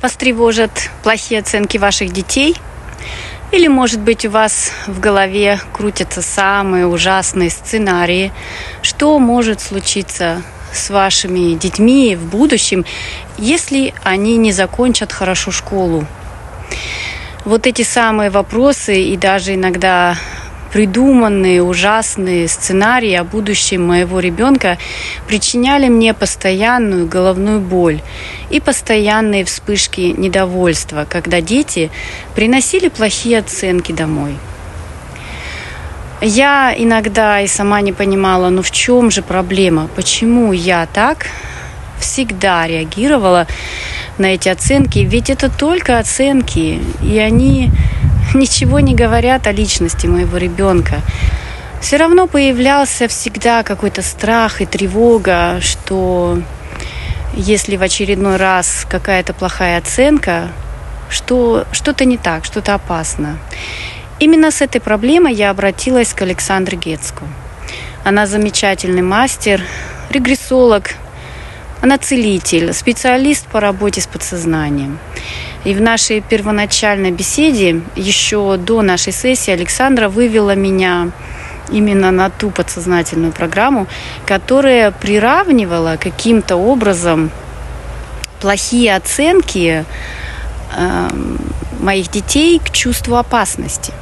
Вас тревожат плохие оценки ваших детей? Или, может быть, у вас в голове крутятся самые ужасные сценарии, что может случиться с вашими детьми в будущем, если они не закончат хорошо школу? Вот эти самые вопросы и даже иногда придуманные ужасные сценарии о будущем моего ребенка причиняли мне постоянную головную боль и постоянные вспышки недовольства, когда дети приносили плохие оценки домой. Я иногда и сама не понимала, ну в чем же проблема, почему я так всегда реагировала на эти оценки, ведь это только оценки, и они ничего не говорят о личности моего ребенка. Все равно появлялся всегда какой-то страх и тревога, что если в очередной раз какая-то плохая оценка, что что-то не так, что-то опасно. Именно с этой проблемой я обратилась к Александре Гецку. Она замечательный мастер, регрессолог, она целитель, специалист по работе с подсознанием. И в нашей первоначальной беседе, еще до нашей сессии, Александра вывела меня именно на ту подсознательную программу, которая приравнивала каким-то образом плохие оценки э, моих детей к чувству опасности.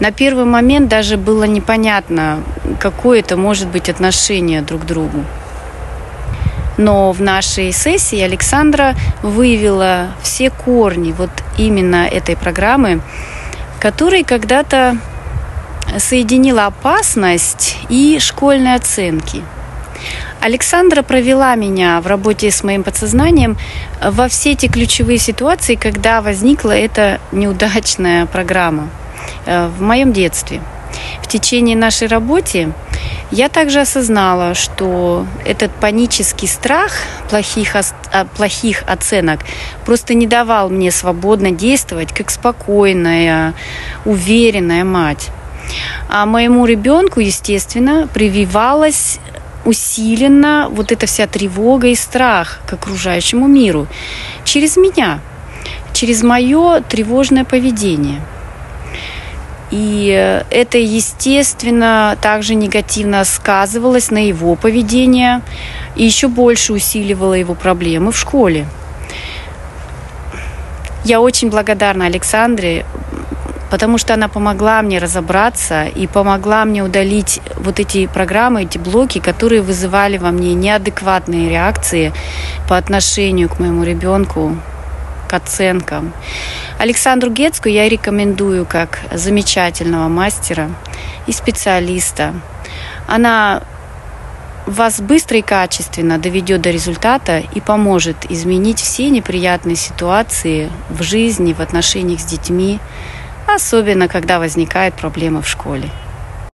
На первый момент даже было непонятно, какое это может быть отношение друг к другу. Но в нашей сессии Александра выявила все корни вот именно этой программы, которые когда-то соединила опасность и школьные оценки. Александра провела меня в работе с моим подсознанием во все эти ключевые ситуации, когда возникла эта неудачная программа э, в моем детстве. В течение нашей работы я также осознала, что этот панический страх плохих, а, плохих оценок просто не давал мне свободно действовать как спокойная, уверенная мать. А моему ребенку, естественно, прививалась усиленно вот эта вся тревога и страх к окружающему миру через меня, через мое тревожное поведение – и это, естественно, также негативно сказывалось на его поведение и еще больше усиливало его проблемы в школе. Я очень благодарна Александре, потому что она помогла мне разобраться и помогла мне удалить вот эти программы, эти блоки, которые вызывали во мне неадекватные реакции по отношению к моему ребенку, оценкам. Александру Гецку я рекомендую как замечательного мастера и специалиста. Она вас быстро и качественно доведет до результата и поможет изменить все неприятные ситуации в жизни, в отношениях с детьми, особенно когда возникает проблема в школе.